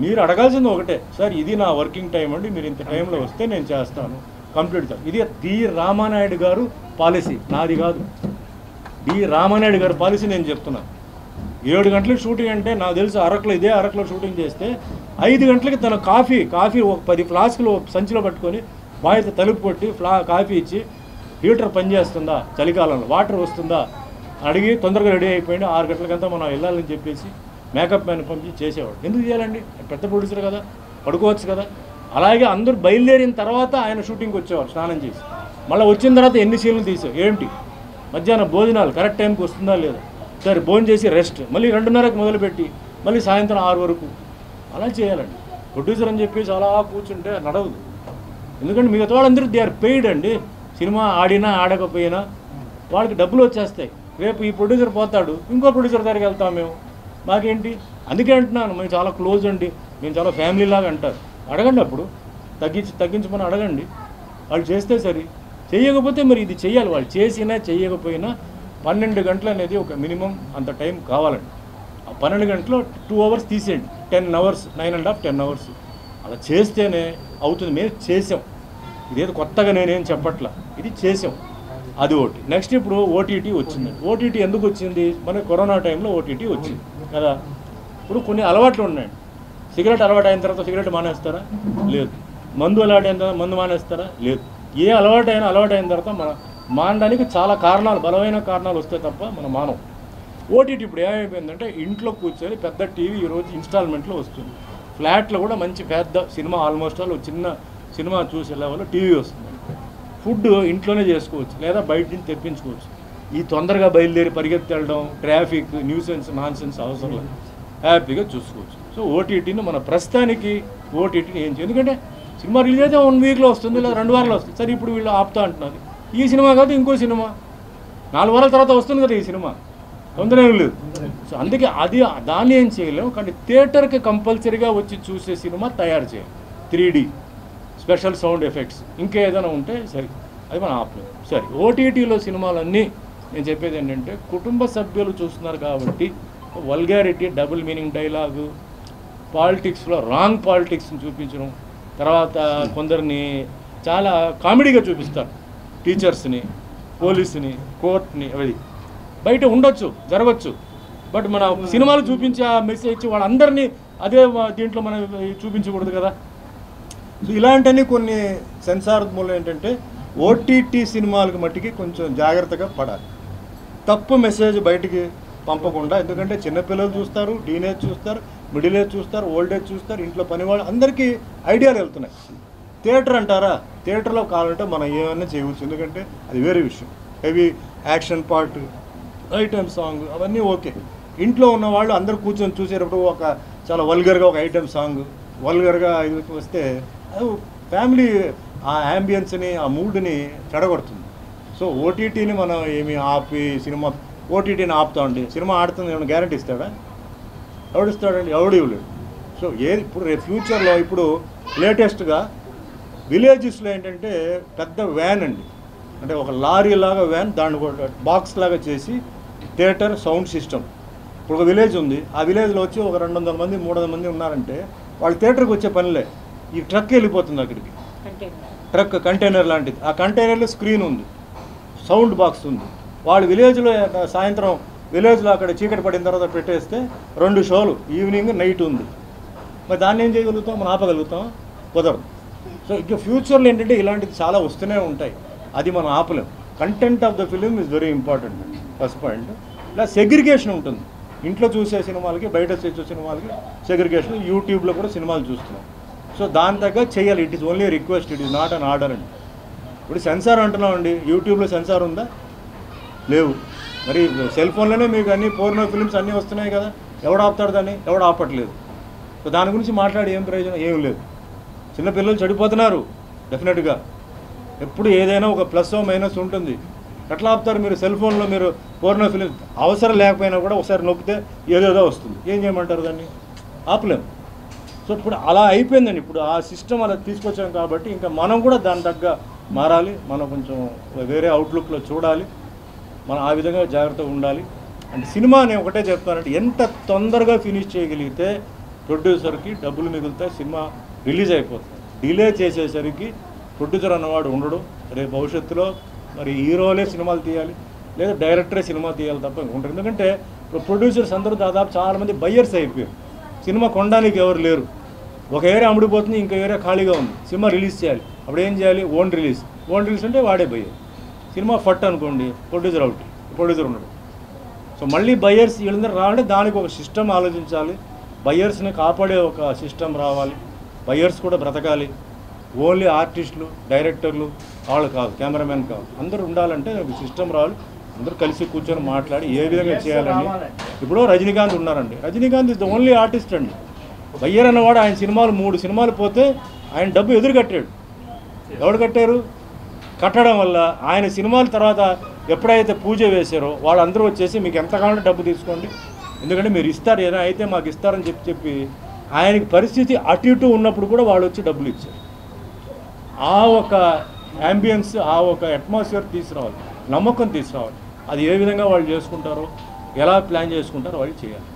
మీరు అడగాల్సింది ఒకటే. సార్ ఇది నా వర్కింగ్ టైం అండి మీరు ఇంత టైంలో వస్తే నేను చేస్తాను. కంప్లీట్ చేస్తాను. ఇది డి. రామానాయుడు గారు పాలసీ. నాది కాదు. డి. రామానాయుడు గారి పాలసీ నేను చెప్తున్నా. ఏడు గంటలకు షూటింగ్ అంటే నాకు తెలిసి అరకులో ఇదే అరకులో షూటింగ్ చేస్తే ఐదు గంటలకి తన కాఫీ కాఫీ ఒక పది ఫ్లాస్కులు సంచిలో పట్టుకొని బాయ్తో తలుపు కొట్టి ఫ్లా కాఫీ ఇచ్చి హీటర్ పనిచేస్తుందా చలికాలంలో? వాటర్ వస్తుందా? అడిగి తొందరగా రెడీ అయిపోయింది ఆరు గంటలకంతా మనం వెళ్ళాలని చెప్పేసి మేకప్ మ్యాన్ పంపించి చేసేవాడు. ఎందుకు చేయాలండి? పెద్ద ప్రొడ్యూసర్ కదా పడుకోవచ్చు కదా. అలాగే అందరూ బయలుదేరిన తర్వాత ఆయన షూటింగ్కి వచ్చేవారు స్నానం చేసి. మళ్ళీ వచ్చిన తర్వాత ఎన్ని సీన్లు తీసావు ఏంటి? మధ్యాహ్నం భోజనాలు కరెక్ట్ టైంకి వస్తుందా లేదా? సరే భోజనం చేసి రెస్ట్ మళ్ళీ రెండున్నరకు మొదలుపెట్టి మళ్ళీ సాయంత్రం ఆరు వరకు. అలా చేయాలండి. ప్రొడ్యూసర్ అని చెప్పేసి అలా కూర్చుంటే నడవదు. ఎందుకంటే మిగతా వాళ్ళందరూ దే ఆర్ పెయిడ్ అండి. సినిమా ఆడినా ఆడకపోయినా వాళ్ళకి డబ్బులు వచ్చేస్తాయి. రేపు ఈ ప్రొడ్యూసర్ పోతాడు ఇంకో ప్రొడ్యూసర్ దగ్గరికి వెళ్తాం మేము. మాకేంటి? అందుకే అంటున్నాను మేము చాలా క్లోజ్ అండి మేము చాలా ఫ్యామిలీ లాగా అంటారు. అడగండి అప్పుడు తగ్గించి తగ్గించమని అడగండి. వాళ్ళు చేస్తే సరే. చేయకపోతే మరి ఇది చేయాలి వాళ్ళు చేసినా చేయకపోయినా పన్నెండు గంటలు అనేది ఒక మినిమం అంత టైం కావాలండి. ఆ పన్నెండు గంటలు టూ అవర్స్ తీసేయండి. Ten hours nine and half ten hours. అలా చేస్తేనే అవుతుంది. మేము చేసాం. ఇదేదో కొత్తగా నేనేం చెప్పట్లా. ఇది చేసాం. అది ఒకటి నెక్స్ట్ ఇప్పుడు ఓటీటీ వచ్చింది ఓటీటీ ఎందుకు వచ్చింది? మన కరోనా టైంలో ఓటీటీ వచ్చింది. కదా? ఇప్పుడు కొన్ని అలవాట్లు ఉన్నాయి. సిగరెట్ అలవాటు అయిన తర్వాత సిగరెట్ మానేస్తారా? లేదు. మందు అలవాటు అయిన తర్వాత మందు మానేస్తారా? లేదు. ఏ అలవాటు అయినా అలవాటు అయిన తర్వాత మన మానడానికి చాలా కారణాలు బలమైన కారణాలు వస్తాయి తప్ప మన మానం ఓటీటీ ఇప్పుడు ఏమైపోయిందంటే ఇంట్లో కూర్చొని పెద్ద టీవీ ఈరోజు ఇన్స్టాల్మెంట్లో వస్తుంది. ఫ్లాట్లో కూడా మంచి పెద్ద సినిమా ఆల్మోస్ట్ ఆల్ చిన్న సినిమా చూసే లెవెల్లో టీవీ వస్తుంది. ఫుడ్ ఇంట్లోనే చేసుకోవచ్చు. లేదా బయట నుంచి తెప్పించుకోవచ్చు. ఈ తొందరగా బయలుదేరి పరిగెత్తెళ్ళడం ట్రాఫిక్ న్యూసెన్స్ నాన్సెన్స్ అవసరం లేదు. హ్యాపీగా చూసుకోవచ్చు. సో ఓటీటీని మన ప్రస్తుతానికి ఓటీటీని ఏం చేయాలి ఎందుకంటే సినిమా రిలీజ్ అయితే వన్ వీక్లో వస్తుంది లేదా రెండు వారాలు వస్తుంది. సరే ఇప్పుడు వీళ్ళు ఆపుతా అంటున్నారు. ఈ సినిమా కాదు ఇంకో సినిమా. నాలుగు వారాల తర్వాత వస్తుంది కదా ఈ సినిమా. తొందర లేదు. సో అందుకే అది దాన్ని ఏం చేయలేము కానీ థియేటర్కి కంపల్సరీగా వచ్చి చూసే సినిమా తయారు చేయాలి. Three special sound effects. ఇంకా ఏదైనా ఉంటే సరే అది మనం ఆపలేము సరే ఓటీటీలో సినిమాలన్నీ నేను చెప్పేది ఏంటంటే కుటుంబ సభ్యులు చూస్తున్నారు కాబట్టి వల్గారిటీ డబుల్ మీనింగ్ డైలాగు పాలిటిక్స్లో రాంగ్ పాలిటిక్స్ని చూపించడం తర్వాత కొందరిని చాలా కామెడీగా చూపిస్తారు. టీచర్స్ని పోలీసుని కోర్ట్ని అవి బయట ఉండొచ్చు జరగచ్చు. బట్ మన సినిమాలు చూపించి ఆ మెసేజ్ ఇచ్చి వాళ్ళందరినీ అదే దీంట్లో మనం చూపించకూడదు కదా. సో ఇలాంటివన్నీ కొన్ని సెన్సార్ మూలం ఏంటంటే ఓటీటీ సినిమాలకు మట్టికి కొంచెం జాగ్రత్తగా పడాలి. తప్పు మెసేజ్ బయటికి పంపకుండా ఎందుకంటే చిన్నపిల్లలు చూస్తారు టీనేజ్ చూస్తారు మిడిల్ ఏజ్ చూస్తారు ఓల్డ్ ఏజ్ చూస్తారు ఇంట్లో పనివాళ్ళు అందరికీ ఐడియాలు వెళ్తున్నాయి. థియేటర్ అంటారా? థియేటర్లో కావాలంటే మనం ఏమైనా చేయవచ్చు ఎందుకంటే అది వేరే విషయం. Heavy action part item song అవన్నీ ఓకే. ఇంట్లో ఉన్న వాళ్ళు అందరూ కూర్చొని చూసేటప్పుడు ఒక చాలా వల్గర్గా ఒక ఐటమ్ సాంగ్ వల్గర్గా ఇది వస్తే అది ఫ్యామిలీ ఆ యాంబియన్స్ని ఆ మూడ్ని చెడగొడుతుంది. సో ఓటీటీని మనం ఏమి ఆపి సినిమా ఓటీటీని ఆపుతామండి. సినిమా ఆడుతుంది ఏమైనా గ్యారంటీ ఇస్తాడా? ఎవడిస్తాడండి? ఎవడు ఇవ్వలేడు. సో ఏది ఇప్పుడు రేపు ఫ్యూచర్లో ఇప్పుడు లేటెస్ట్గా విలేజెస్లో ఏంటంటే పెద్ద వ్యాన్ అండి. అంటే ఒక లారీ లాగా వ్యాన్ దాన్ని కూడా బాక్స్ లాగా చేసి థియేటర్ సౌండ్ సిస్టమ్. ఇప్పుడు ఒక విలేజ్ ఉంది. ఆ విలేజ్లో వచ్చి ఒక రెండు వందల మంది మూడు వందల మంది ఉన్నారంటే వాళ్ళు థియేటర్కి వచ్చే పనిలే. ఈ ట్రక్ వెళ్ళిపోతుంది అక్కడికి. ట్రక్ కంటైనర్ లాంటిది. ఆ కంటైనర్లో స్క్రీన్ ఉంది. సౌండ్ బాక్స్ ఉంది. వాళ్ళు విలేజ్లో సాయంత్రం విలేజ్లో అక్కడ చీకటి పడిన తర్వాత పెట్టేస్తే రెండు షోలు ఈవినింగ్ నైట్ ఉంది. మరి దాన్ని ఏం చేయగలుగుతాం? మనం ఆపగలుగుతాం కుదరదు. సో ఇక ఫ్యూచర్లో ఏంటంటే ఇలాంటివి చాలా వస్తూనే ఉంటాయి. అది మనం ఆపలేం. Content of the film is very important. First point. ఇలా సెగ్రిగేషన్ ఉంటుంది. ఇంట్లో చూసే సినిమాలకి బయట చూసే సినిమాలకి సెగ్రిగేషన్. యూట్యూబ్లో కూడా సినిమాలు చూస్తున్నాం. సో దాని తగ్గ చేయాలి. It is only request it is not an order అండి. ఇప్పుడు సెన్సార్ అంటున్నామండి. యూట్యూబ్లో సెన్సార్ ఉందా? లేవు. మరి సెల్ ఫోన్లోనే మీకు అన్ని పోర్నో ఫిలిమ్స్ అన్నీ వస్తున్నాయి కదా. ఎవడు ఆపుతాడు దాన్ని? ఎవడు ఆపట్లేదు. సో దాని గురించి మాట్లాడి ఏం ప్రయోజనం? ఏం లేదు. చిన్నపిల్లలు చెడిపోతున్నారు. డెఫినెట్గా. ఎప్పుడు ఏదైనా ఒక ప్లస్ మైనస్ ఉంటుంది. ఎట్లా ఆపుతారు మీరు సెల్ ఫోన్లో మీరు పోర్నో ఫిలిం అవసరం లేకపోయినా కూడా ఒకసారి నొప్పితే ఏదేదో వస్తుంది. ఏం చేయమంటారు దాన్ని? ఆపలేము సో ఇప్పుడు అలా అయిపోయిందండి. ఇప్పుడు ఆ సిస్టమ్ అలా తీసుకొచ్చాం కాబట్టి ఇంకా మనం కూడా దాని తగ్గ మారాలి. మనం కొంచెం వేరే అవుట్లుక్లో చూడాలి. మనం ఆ విధంగా జాగ్రత్తగా ఉండాలి. అంటే సినిమా నేను ఒకటే చెప్తానంటే ఎంత తొందరగా ఫినిష్ చేయగలిగితే ప్రొడ్యూసర్కి డబ్బులు మిగులుతాయి సినిమా రిలీజ్ అయిపోతుంది. డిలే చేసేసరికి ప్రొడ్యూసర్ అన్నవాడు ఉండడు. రేపు భవిష్యత్తులో మరి హీరోలే సినిమాలు తీయాలి లేదా డైరెక్టరే సినిమా తీయాలి తప్ప ఉంటారు ఎందుకంటే ప్రొడ్యూసర్స్ అందరూ దాదాపు చాలామంది బయ్యర్స్ అయిపోయారు. సినిమా కొనడానికి ఎవరు లేరు. ఒక ఏరియా అమ్ముడిపోతుంది ఇంకో ఏరియా ఖాళీగా ఉంది. సినిమా రిలీజ్ చేయాలి. అప్పుడు ఏం చేయాలి? ఓన్ రిలీజ్ ఓన్ రిలీజ్ అంటే వాడే బయ్యర్ సినిమా ఫట్ అనుకోండి ప్రొడ్యూసర్ అవుట్ ప్రొడ్యూసర్ ఉండడు సో మళ్ళీ బయ్యర్స్ వీళ్ళందరూ రావాలంటే దానికి ఒక సిస్టమ్ ఆలోచించాలి. బయ్యర్స్ని కాపాడే ఒక సిస్టమ్ రావాలి. బయ్యర్స్ కూడా బ్రతకాలి. ఓన్లీ ఆర్టిస్టులు డైరెక్టర్లు వాళ్ళు కాదు కెమెరామెన్ కాదు. అందరూ ఉండాలంటే ఒక సిస్టమ్ రావాలి. అందరూ కలిసి కూర్చొని మాట్లాడి ఏ విధంగా చేయాలని. ఇప్పుడు రజనీకాంత్ ఉన్నారండి. Rajinikanth is the only artist అండి. బయ్యర్ అన్నవాడు ఆయన సినిమాలు మూడు సినిమాలు పోతే ఆయన డబ్బు ఎదురు కట్టాడు ఎవడు కట్టారు? కట్టడం వల్ల ఆయన సినిమాల తర్వాత ఎప్పుడైతే పూజ వేశారో వాళ్ళందరూ వచ్చేసి మీకు ఎంత కావాలంటే డబ్బు తీసుకోండి? ఎందుకంటే మీరు ఇస్తారు ఏదైనా అయితే మాకు ఇస్తారని చెప్పి చెప్పి ఆయనకి పరిస్థితి అటు ఇటు ఉన్నప్పుడు కూడా వాళ్ళు వచ్చి డబ్బులు ఇచ్చారు. ఆ ఒక యాంబియన్స్ ఆ ఒక అట్మాస్ఫియర్ తీసుకురావాలి. నమ్మకం తీసుకురావాలి. అది ఏ విధంగా వాళ్ళు చేసుకుంటారో ఎలా ప్లాన్ చేసుకుంటారో వాళ్ళు చేయాలి.